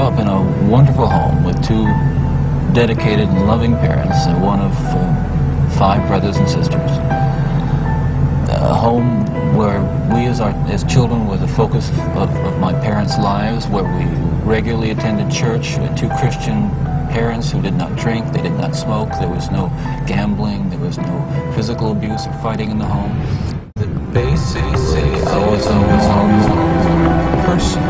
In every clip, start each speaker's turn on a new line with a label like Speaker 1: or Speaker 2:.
Speaker 1: up in a wonderful home with two dedicated and loving parents, and one of uh, five brothers and sisters. A home where we as, our, as children were the focus of, of my parents' lives, where we regularly attended church, had two Christian parents who did not drink, they did not smoke, there was no gambling, there was no physical abuse or fighting in the home. The basic, I was always, person.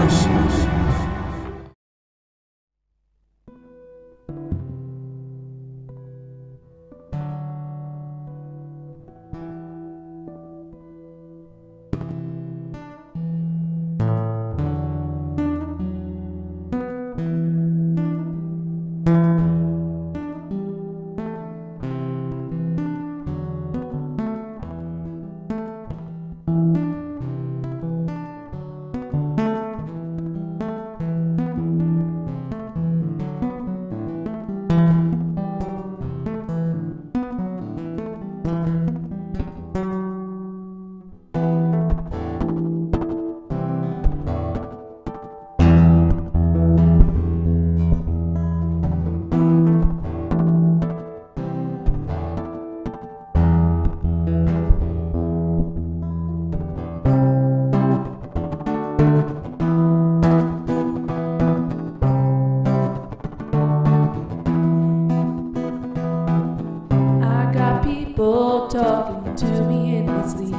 Speaker 2: Talking to me endlessly,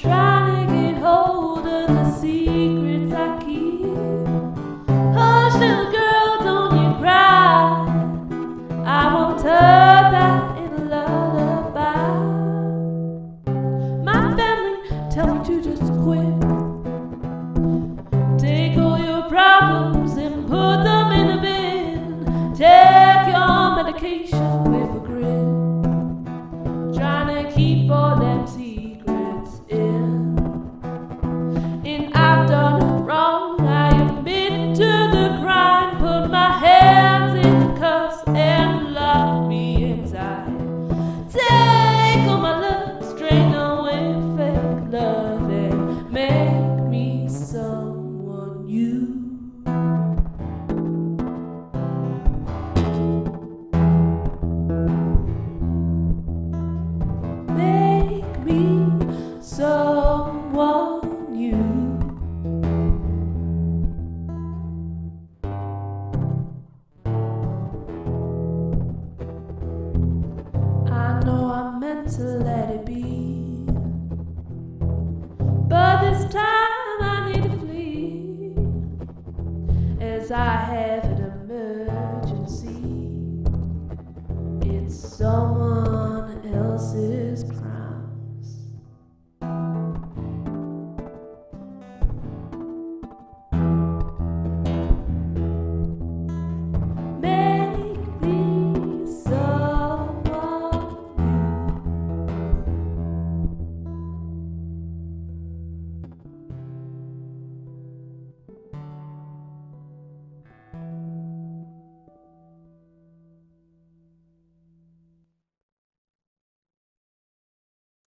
Speaker 2: trying to get hold of the secrets I keep. Hush, little girl, don't you cry. I won't tell that in a lullaby. My family tell me to just quit. so let it be. But this time I need to flee, as I have an emergency. It's someone.